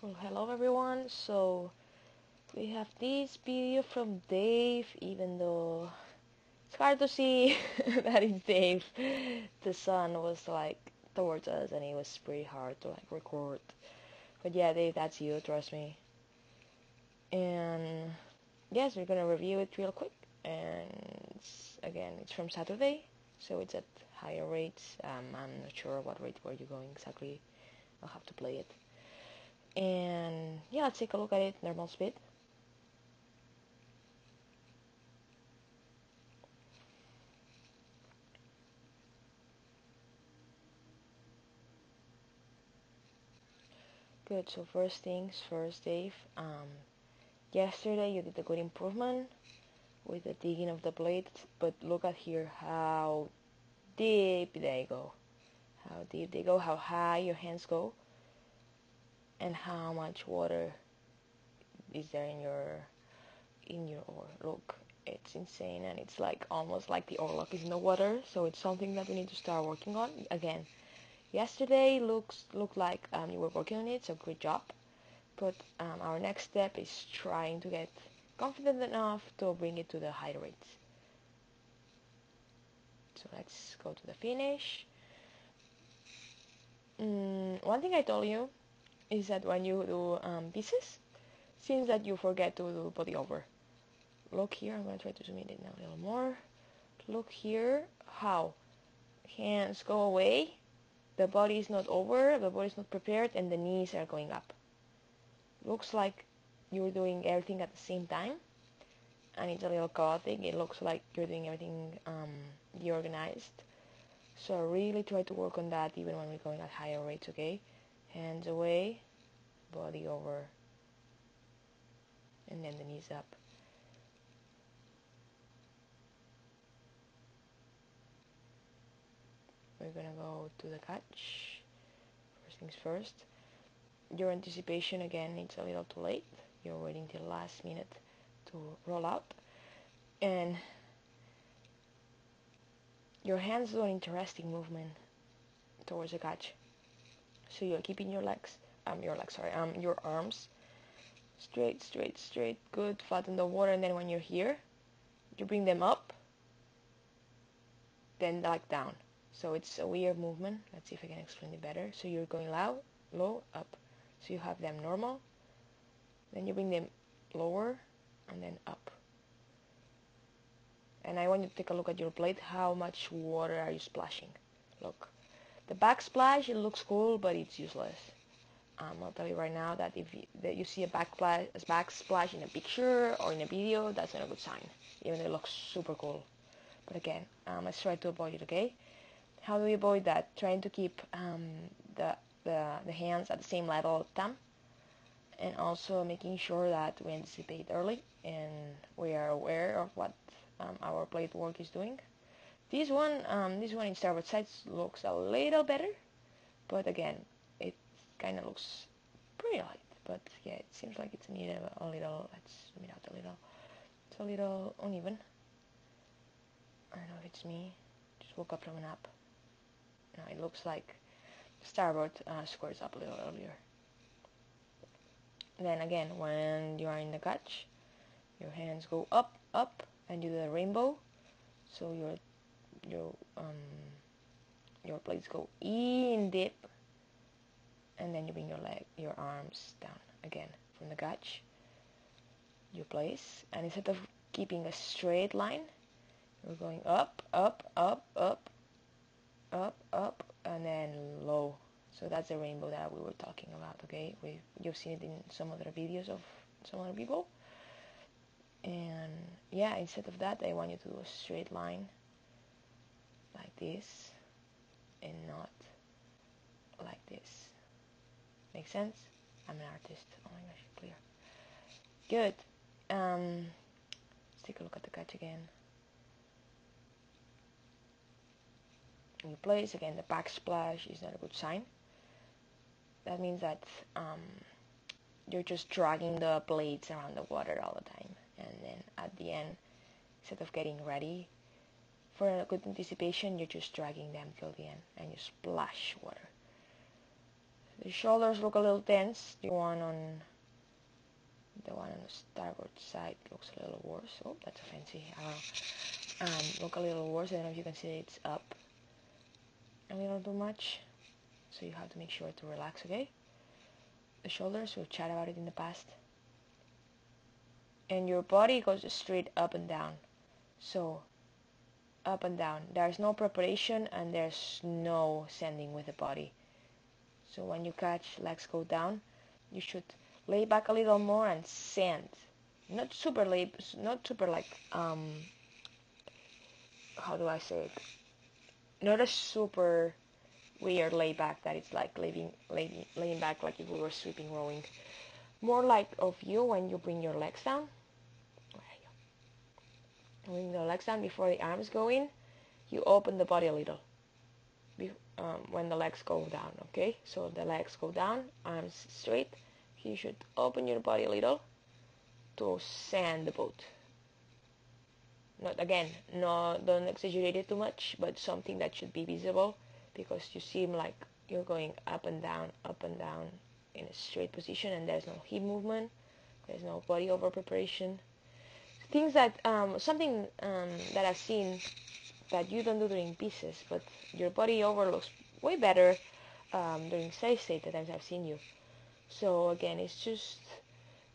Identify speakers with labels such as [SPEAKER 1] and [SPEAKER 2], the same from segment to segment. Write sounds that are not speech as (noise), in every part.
[SPEAKER 1] Cool. Hello everyone. So we have this video from Dave, even though it's hard to see (laughs) that it's Dave. The sun was like towards us and it was pretty hard to like record. But yeah, Dave, that's you, trust me. And yes, we're gonna review it real quick. And it's, again, it's from Saturday, so it's at higher rates. Um, I'm not sure what rate were you going exactly. I'll have to play it and yeah let's take a look at it normal speed. Good so first things first Dave um, yesterday you did a good improvement with the digging of the blades but look at here how deep they go. How deep they go how high your hands go and how much water is there in your in your oar look it's insane and it's like almost like the oar is in the water so it's something that we need to start working on. Again yesterday looks looked like um, you were working on it so good job. But um, our next step is trying to get confident enough to bring it to the high rates so let's go to the finish. Mm, one thing I told you is that when you do um, pieces, seems that you forget to do body over. Look here, I'm going to try to zoom in it now a little more. Look here, how hands go away, the body is not over, the body is not prepared, and the knees are going up. Looks like you're doing everything at the same time, and it's a little chaotic. It looks like you're doing everything um, deorganized. So really try to work on that even when we're going at higher rates, okay? Hands away, body over, and then the knees up. We're gonna go to the catch. First things first. Your anticipation again, it's a little too late. You're waiting till last minute to roll out. And your hands do an interesting movement towards the catch so you're keeping your legs um your legs sorry um your arms straight straight straight good flat in the water. And then when you're here you bring them up then like down. So it's a weird movement. Let's see if I can explain it better. So you're going low low up. So you have them normal. Then you bring them lower and then up. And I want you to take a look at your plate. how much water are you splashing? Look the backsplash, it looks cool, but it's useless. Um, I'll tell you right now that if you, that you see a backsplash, a backsplash in a picture or in a video, that's not a good sign, even though it looks super cool. But again, um, let's try to avoid it, okay? How do we avoid that? Trying to keep um, the, the, the hands at the same level the time. And also making sure that we anticipate early and we are aware of what um, our blade work is doing. This one, um, this one in starboard side looks a little better, but again, it kind of looks pretty light. But yeah, it seems like it's needed a little. Let's zoom it out a little. It's a little uneven. I don't know if it's me. Just woke up from a nap. No, it looks like starboard uh, squares up a little earlier. Then again, when you are in the catch, your hands go up, up, and do the rainbow. So your your um your blades go in deep and then you bring your leg your arms down again from the catch you place. And instead of keeping a straight line you're going up up up up up up and then low. So that's the rainbow that we were talking about okay? We you've seen it in some other videos of some other people. And yeah instead of that I want you to do a straight line this and not like this. Make sense? I'm an artist. Oh my gosh, clear. Good. Um, let's take a look at the catch again. In place again, the backsplash is not a good sign. That means that um, you're just dragging the blades around the water all the time, and then at the end, instead of getting ready, for a good anticipation, you're just dragging them till the end and you splash water. The shoulders look a little tense. The one on the one on the starboard side looks a little worse. Oh, that's a fancy arrow. Um, look a little worse. I don't know if you can see it's up a little too much. So you have to make sure to relax, okay? The shoulders, we've chatted about it in the past. And your body goes straight up and down. So, up and down. There's no preparation and there's no sending with the body. So when you catch, legs go down, you should lay back a little more and send. Not super lay, not super like, um, how do I say it? Not a super weird lay back that it's like laying, laying, laying back like if we were sweeping rowing. More like of you when you bring your legs down. Bring the legs down before the arms go in. You open the body a little. Um, when the legs go down, okay? So the legs go down, arms straight you should open your body a little to sand the boat. Not again, no, don't exaggerate it too much, but something that should be visible because you seem like you're going up and down, up and down in a straight position, and there's no hip movement, there's no body over preparation. Things that um, something um, that I've seen that you don't do during pieces, but your body over looks way better um, during steady state. The times I've seen you. So again, it's just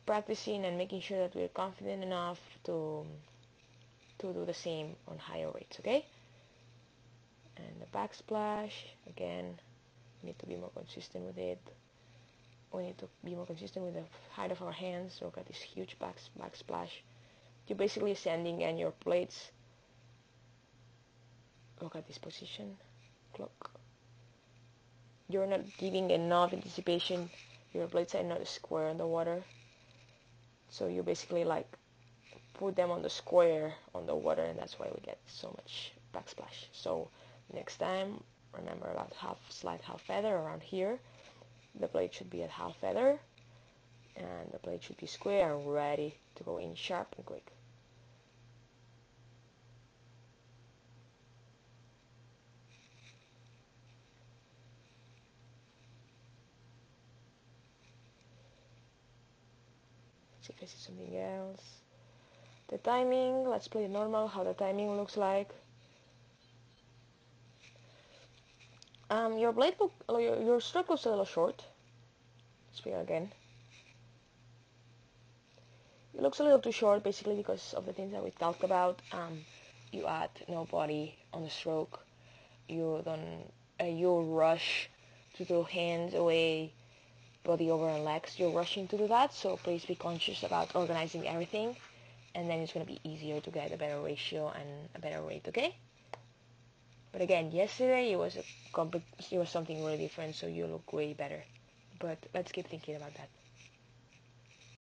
[SPEAKER 1] practicing and making sure that we're confident enough to to do the same on higher rates, okay? And the backsplash, again, we need to be more consistent with it. We need to be more consistent with the height of our hands. Look at this huge back, backsplash. You're basically sending and your plates. Look at this position. Look. You're not giving enough anticipation your blades are not square in the water so you basically like put them on the square on the water and that's why we get so much backsplash so next time remember about half slide half feather around here the blade should be at half feather and the blade should be square and ready to go in sharp and quick see if I see something else. The timing let's play normal how the timing looks like. Um, your blade look uh, your, your stroke looks a little short. Speak again. It looks a little too short basically because of the things that we talked about. Um, you add no body on the stroke. You don't uh, you rush to throw hands away body over and legs, you're rushing to do that. So please be conscious about organizing everything and then it's going to be easier to get a better ratio and a better rate, okay? But again, yesterday it was a it was something really different, so you look way better. But let's keep thinking about that.